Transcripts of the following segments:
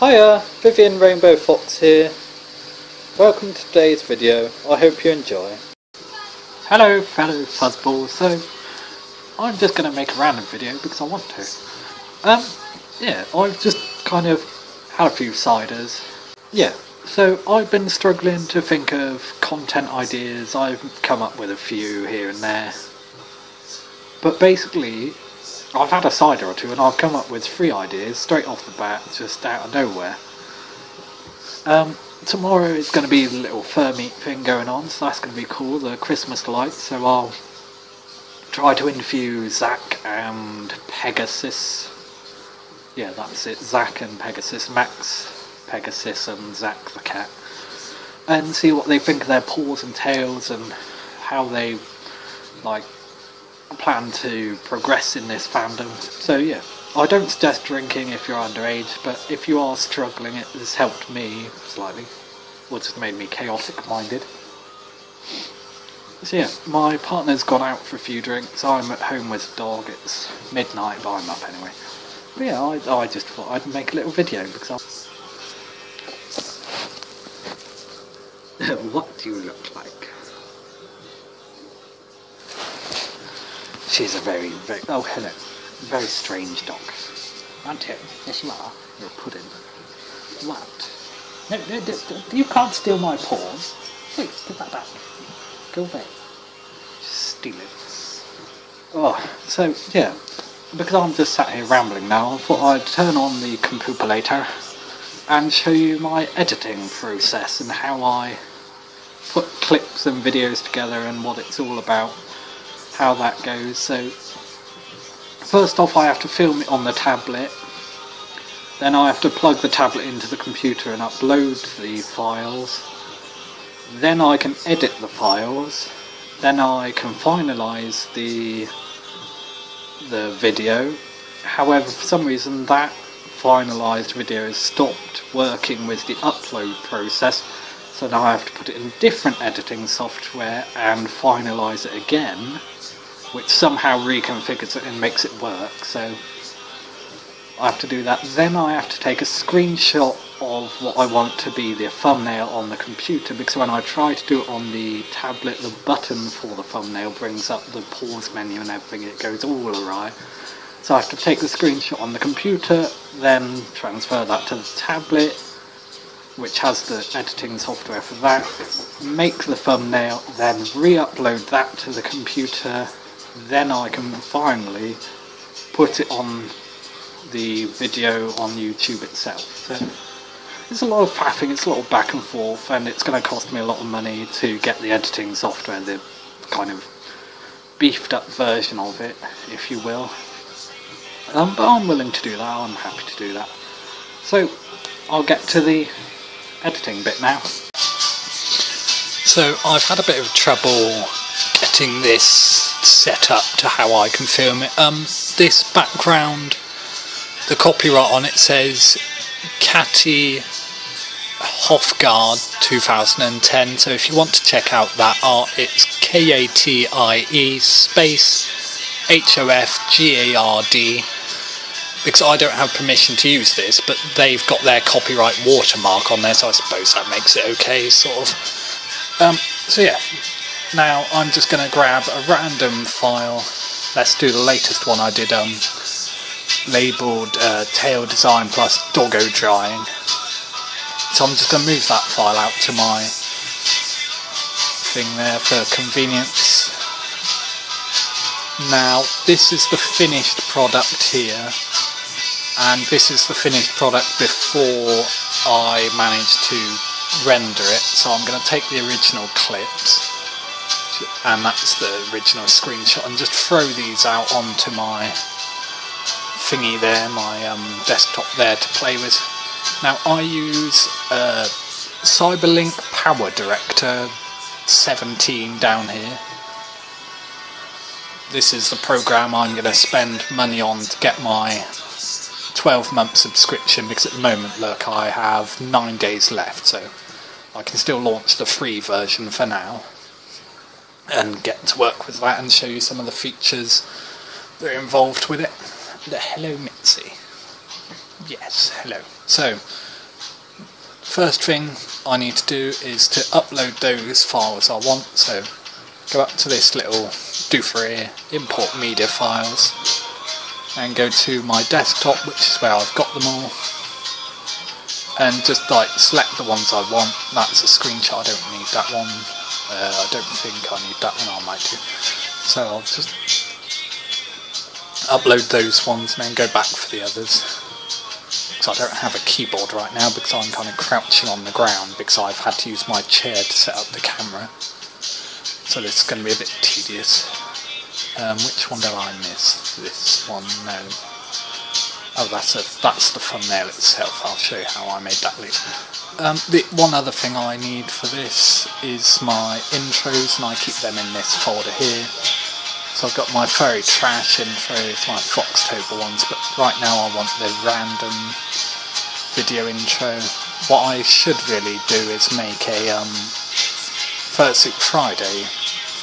Hiya, Vivian Rainbow Fox here. Welcome to today's video. I hope you enjoy. Hello fellow fuzzballs. So, I'm just going to make a random video because I want to. Um, yeah, I've just kind of had a few ciders. Yeah, so I've been struggling to think of content ideas. I've come up with a few here and there. But basically, I've had a cider or two and I've come up with three ideas straight off the bat, just out of nowhere. Um, tomorrow is going to be the little meet thing going on, so that's going to be cool, the Christmas lights, so I'll try to interview Zach and Pegasus. Yeah, that's it, Zach and Pegasus, Max, Pegasus and Zach the cat. And see what they think of their paws and tails and how they, like, plan to progress in this fandom. So yeah, I don't suggest drinking if you're underage, but if you are struggling, it has helped me slightly. Well, it's made me chaotic minded. So yeah, my partner's gone out for a few drinks. I'm at home with the dog. It's midnight, but I'm up anyway. But yeah, I, I just thought I'd make a little video because I. what do you look like? She's a very, very. Oh, hello. Very strange dog. Aren't you? Yes, you are. You're a pudding. What? No, no, no, you can't steal my paws. Please, give that back. Go away. Just steal it. Oh, so, yeah. Because I'm just sat here rambling now, I thought I'd turn on the compupulator and show you my editing process and how I put clips and videos together and what it's all about how that goes. So first off I have to film it on the tablet, then I have to plug the tablet into the computer and upload the files, then I can edit the files, then I can finalise the the video. However, for some reason that finalised video has stopped working with the upload process, so now I have to put it in different editing software and finalise it again which somehow reconfigures it and makes it work. So I have to do that. Then I have to take a screenshot of what I want to be the thumbnail on the computer because when I try to do it on the tablet the button for the thumbnail brings up the pause menu and everything it goes all awry so I have to take the screenshot on the computer then transfer that to the tablet which has the editing software for that make the thumbnail then re-upload that to the computer then I can finally put it on the video on YouTube itself. So it's a lot of faffing, it's a lot of back and forth, and it's going to cost me a lot of money to get the editing software, the kind of beefed up version of it, if you will. Um, but I'm willing to do that, I'm happy to do that. So I'll get to the editing bit now. So I've had a bit of trouble getting this set up to how I can film it. Um, this background, the copyright on it says Katie Hofgard 2010. So if you want to check out that art, it's K A T I E space H O F G A R D. Because I don't have permission to use this, but they've got their copyright watermark on there, so I suppose that makes it okay, sort of. Um, so yeah, now I'm just going to grab a random file. Let's do the latest one I did, um, labelled uh, tail design plus doggo drying. So I'm just going to move that file out to my thing there for convenience. Now this is the finished product here and this is the finished product before I managed to render it so I'm going to take the original clips and that's the original screenshot and just throw these out onto my thingy there, my um, desktop there to play with. Now I use uh, Cyberlink Power Director 17 down here. This is the program I'm going to spend money on to get my 12 month subscription because at the moment look I have 9 days left so I can still launch the free version for now and get to work with that and show you some of the features that are involved with it. The hello Mitzi. Yes, hello. So, first thing I need to do is to upload those files I want. So go up to this little do for here, import media files, and go to my desktop, which is where I've got them all, and just like select the ones I want. That's a screenshot. I don't need that one. Uh, I don't think I need that one. I might do. So I'll just upload those ones and then go back for the others. Because I don't have a keyboard right now because I'm kind of crouching on the ground because I've had to use my chair to set up the camera. So this is going to be a bit tedious. Um, which one did I miss? This one? No. Oh, that's a that's the thumbnail itself. I'll show you how I made that loop. Um, the one other thing I need for this is my intros, and I keep them in this folder here. So I've got my furry trash intros, my Foxtober ones, but right now I want the random video intro. What I should really do is make a um, Fursuit Friday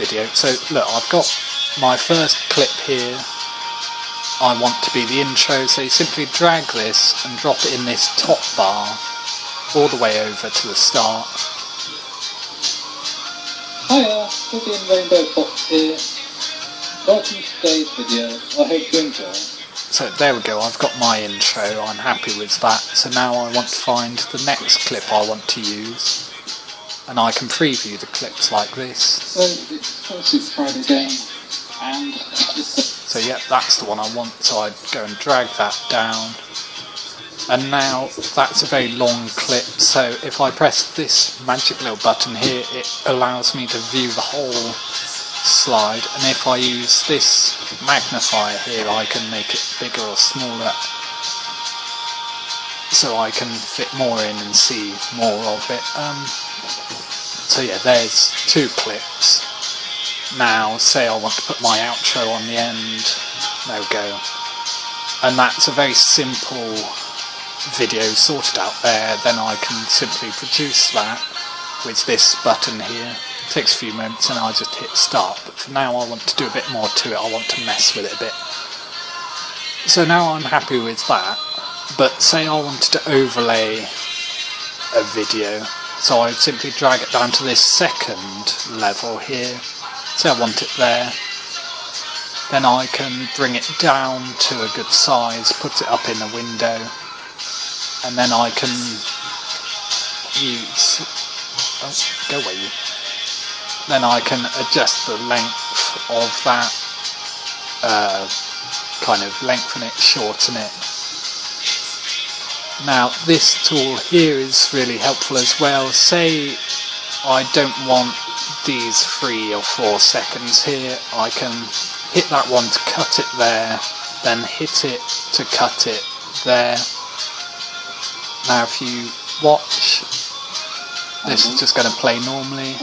video. So look, I've got my first clip here. I want to be the intro, so you simply drag this and drop it in this top bar all the way over to the start. Oh, Hiya, Vivian Rainbow Fox here. Welcome to today's video. I hope you enjoy. So there we go, I've got my intro, I'm happy with that. So now I want to find the next clip I want to use. And I can preview the clips like this. So it's Friday game, and So yeah, that's the one I want, so I'd go and drag that down. And now that's a very long clip, so if I press this magic little button here, it allows me to view the whole slide. And if I use this magnifier here, I can make it bigger or smaller. So I can fit more in and see more of it. Um, so yeah, there's two clips. Now, say I want to put my outro on the end, there we go. And that's a very simple video sorted out there, then I can simply produce that with this button here. It takes a few moments and I just hit start, but for now I want to do a bit more to it, I want to mess with it a bit. So now I'm happy with that, but say I wanted to overlay a video, so I'd simply drag it down to this second level here, say I want it there, then I can bring it down to a good size, put it up in a window, and then I can use. Oh, go away, you. Then I can adjust the length of that, uh, kind of lengthen it, shorten it. Now, this tool here is really helpful as well. Say I don't want these three or four seconds here, I can hit that one to cut it there, then hit it to cut it there. Now if you watch, this is just going to play normally,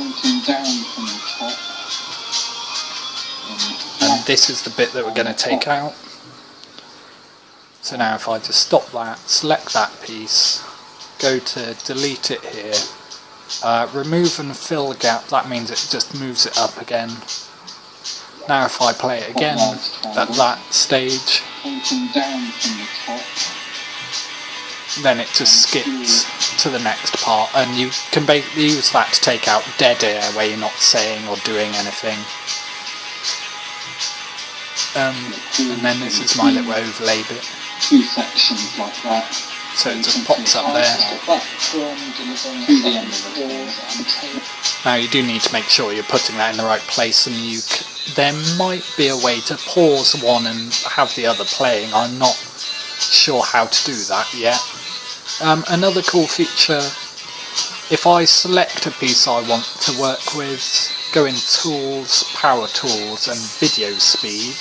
and this is the bit that we're going to take out. So now if I just stop that, select that piece, go to delete it here, uh, remove and fill the gap, that means it just moves it up again. Now if I play it again at that stage, then it just skips to the next part and you can ba- use that to take out dead air where you're not saying or doing anything. Um, and then this is my little overlay bit, Two sections like that. so it just pops up there. Stop that from delivering to the end of the course and take Now you do need to make sure you're putting that in the right place and you c- there might be a way to pause one and have the other playing. I'm not sure how to do that yet. Um, another cool feature, if I select a piece I want to work with, go in Tools, Power Tools and Video Speed,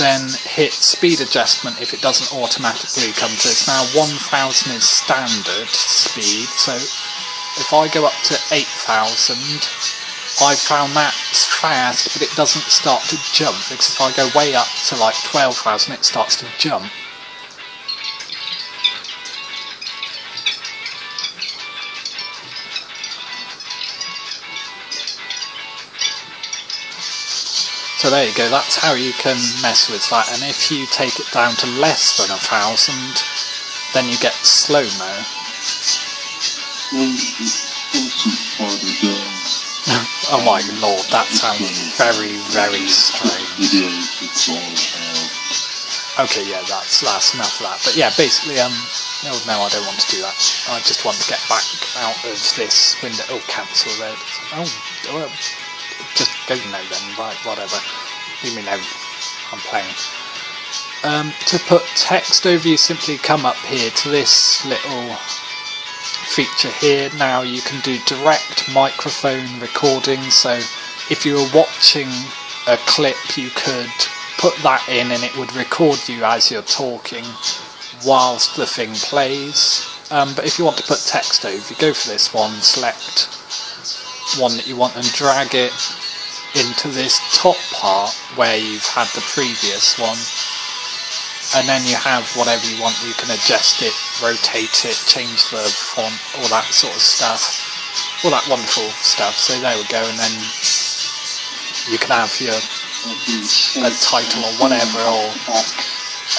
then hit Speed Adjustment if it doesn't automatically come to this. Now 1000 is standard speed, so if I go up to 8000, I found that's fast, but it doesn't start to jump, because if I go way up to like 12,000, it starts to jump. So there you go, that's how you can mess with that, and if you take it down to less than a thousand, then you get slow-mo. Oh my lord, that sounds very, very strange. Okay, yeah, that's that's enough of that. But yeah, basically, um, no, no, I don't want to do that. I just want to get back out of this window. Oh, cancel that. Oh, well, just go no then. Right, whatever. Leave me know. I'm playing. Um, to put text over, you simply come up here to this little feature here. Now you can do direct microphone recording. So if you were watching a clip, you could put that in and it would record you as you're talking whilst the thing plays. Um, but if you want to put text over, you go for this one, select one that you want and drag it into this top part where you've had the previous one. And then you have whatever you want, you can adjust it, rotate it, change the font, all that sort of stuff. All that wonderful stuff. So there we go, and then you can have your a title or whatever, or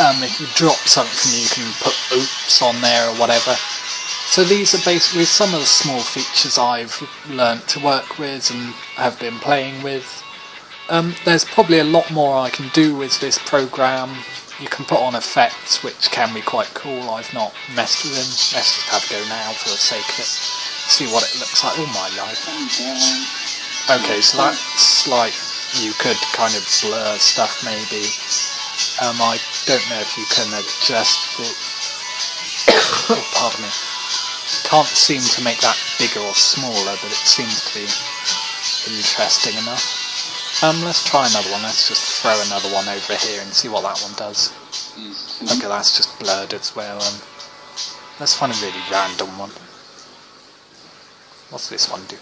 um, if you drop something, you can put oops on there or whatever. So these are basically some of the small features I've learnt to work with and have been playing with. Um, there's probably a lot more I can do with this program. You can put on effects, which can be quite cool. I've not messed with them. Let's just have a go now for the sake of it. See what it looks like. Oh my life. Okay, so that's like you could kind of blur stuff maybe. Um, I don't know if you can adjust it. oh, pardon me. Can't seem to make that bigger or smaller, but it seems to be interesting enough. Um, let's try another one. Let's just throw another one over here and see what that one does. Okay, that's just blurred as well. Um, let's find a really random one. What's this one do?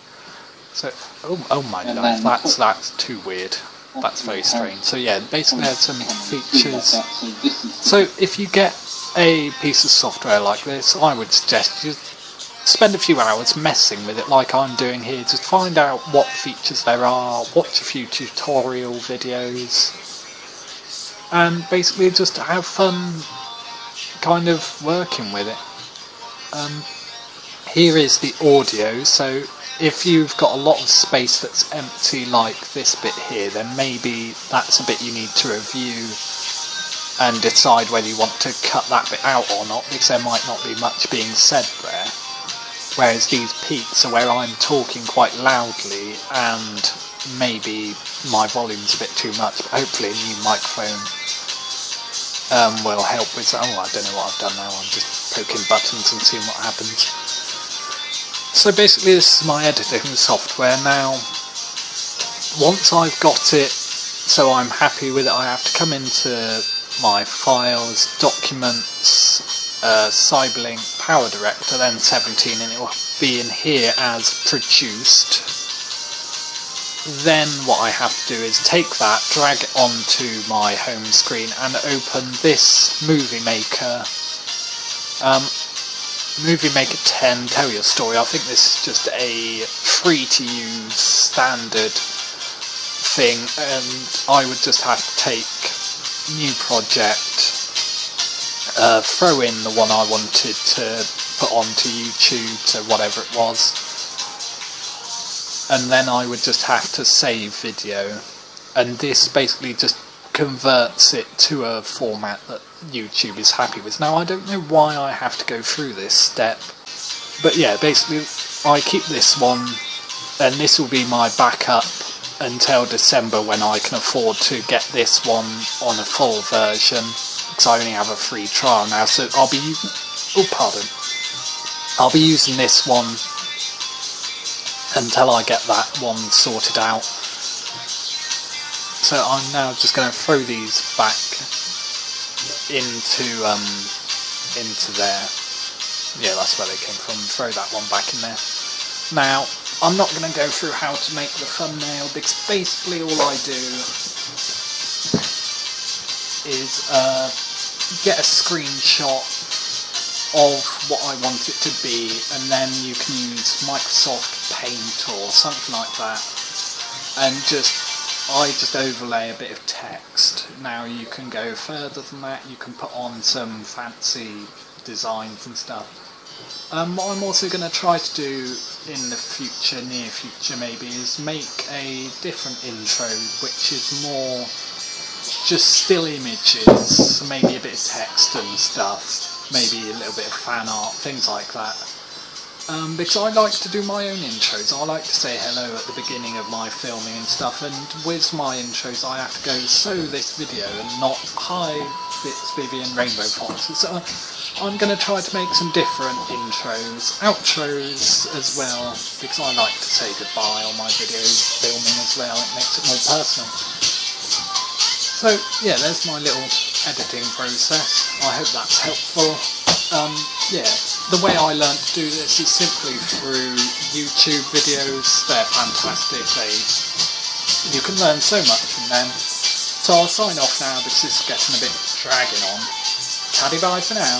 So, oh, oh my And life, that's that's too weird. That's very strange. So yeah, basically there's some features. So this is So if you get a piece of software like this, I would suggest you spend a few hours messing with it like I'm doing here. to find out what features there are, watch a few tutorial videos, and basically just have fun kind of working with it. Um, here is the audio, so if you've got a lot of space that's empty like this bit here, then maybe that's a bit you need to review and decide whether you want to cut that bit out or not because there might not be much being said there. Whereas these peaks are where I'm talking quite loudly and maybe my volume's a bit too much, but hopefully a new microphone um, will help with that. Oh, I don't know what I've done now, I'm just poking buttons and seeing what happens. So basically this is my editing software now. Once I've got it so I'm happy with it, I have to come into my files, documents, uh, Cyberlink, Power Director, then 17, and it will be in here as produced. Then what I have to do is take that, drag it onto my home screen, and open this Movie Maker. Um, Movie Maker 10, Tell Your Story. I think this is just a free to use standard thing, and I would just have to take new project, uh, throw in the one I wanted to put onto YouTube to whatever it was, and then I would just have to save video, and this basically just converts it to a format that YouTube is happy with. Now I don't know why I have to go through this step, but yeah, basically I keep this one, and this will be my backup until December when I can afford to get this one on a full version because I only have a free trial now. So I'll be. Oh, pardon. I'll be using this one until I get that one sorted out. So I'm now just going to throw these back into um into there. Yeah, that's where they came from. Throw that one back in there. Now, I'm not going to go through how to make the thumbnail because basically all I do is uh, get a screenshot of what I want it to be and then you can use Microsoft Paint or something like that and just I just overlay a bit of text. Now you can go further than that, you can put on some fancy designs and stuff. Um, what I'm also going to try to do in the future, near future maybe, is make a different intro which is more just still images, maybe a bit of text and stuff, maybe a little bit of fan art, things like that. Um, because I like to do my own intros. I like to say hello at the beginning of my filming and stuff, and with my intros I have to go, so this video, and not, hi, it's Vivian Rainbow Fox. So I'm going to try to make some different intros, outros as well, because I like to say goodbye on my video filming as well, it makes it more personal. So yeah, there's my little editing process. I hope that's helpful. Um, yeah, the way I learned to do this is simply through YouTube videos. They're fantastic. They you can learn so much from them. So I'll sign off now because it's getting a bit dragging on. Caddy bye for now.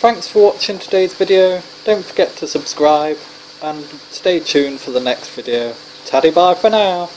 Thanks for watching today's video. Don't forget to subscribe and stay tuned for the next video. Taddy bye for now.